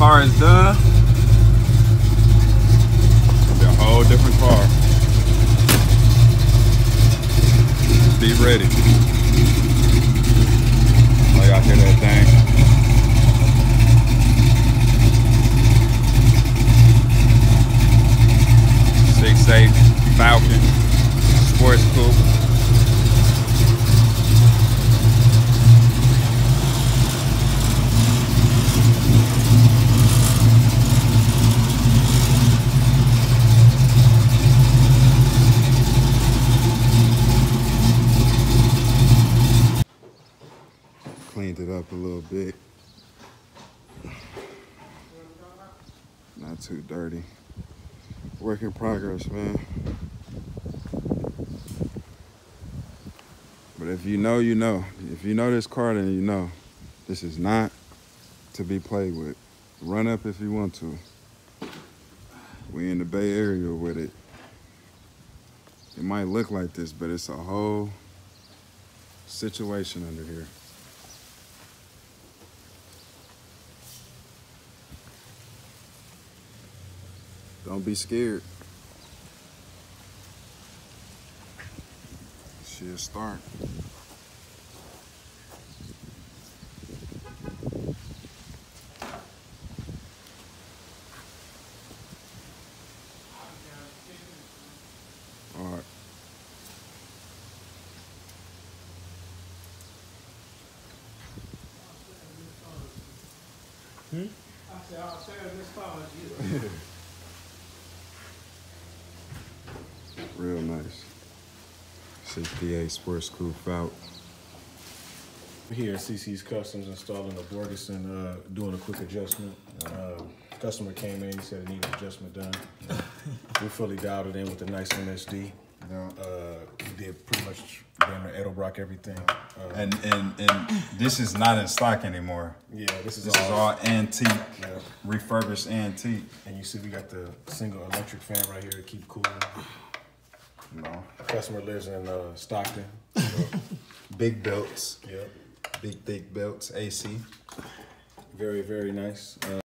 car is done, it's a whole different car. Be ready. Oh, y'all hear that thing? Six eight Falcon Sports Coupe. Cleaned it up a little bit. Not too dirty. Work in progress, man. But if you know, you know. If you know this car, then you know. This is not to be played with. Run up if you want to. We in the Bay Area with it. It might look like this, but it's a whole situation under here. Don't be scared. She'll start. All right. Hmm? I said, I'll say this college. Real nice. 68 Sports Coupe out. Here at CC's Customs installing the Borgeson, uh, doing a quick adjustment. Uh, customer came in, he said it needed adjustment done. we fully dialed it in with the nice MSD. Yeah. Uh, we did pretty much damn near Edelbrock everything. Uh, And and and this is not in stock anymore. yeah, this is This is all. all antique, Yeah. refurbished antique. And you see, we got the single electric fan right here to keep cool. You know, Customer lives in uh, Stockton. big belts, Yep. big thick belts, AC. Very, very nice. Uh,